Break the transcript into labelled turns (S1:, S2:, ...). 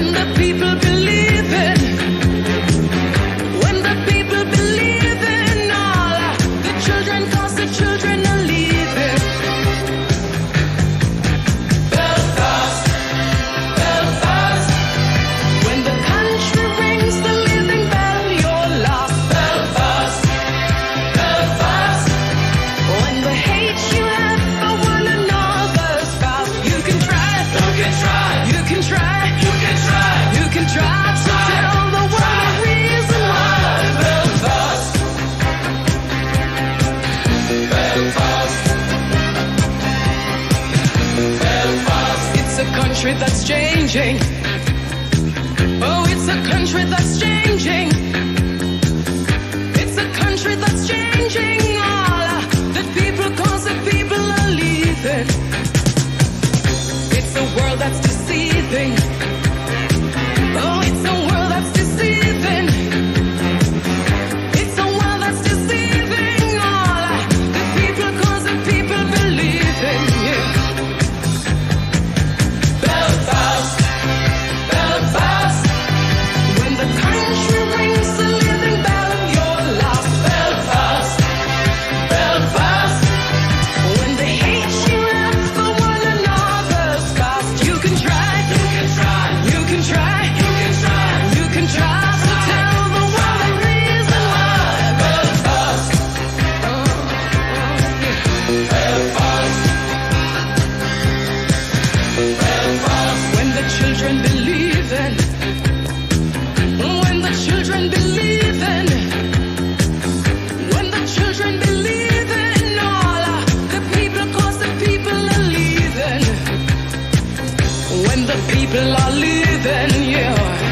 S1: and the people believe country that's changing. Oh, it's a country that's changing. children believe in. When the children believe in. When the children believe in all the people, cause the people are leaving. When the people are leaving, yeah.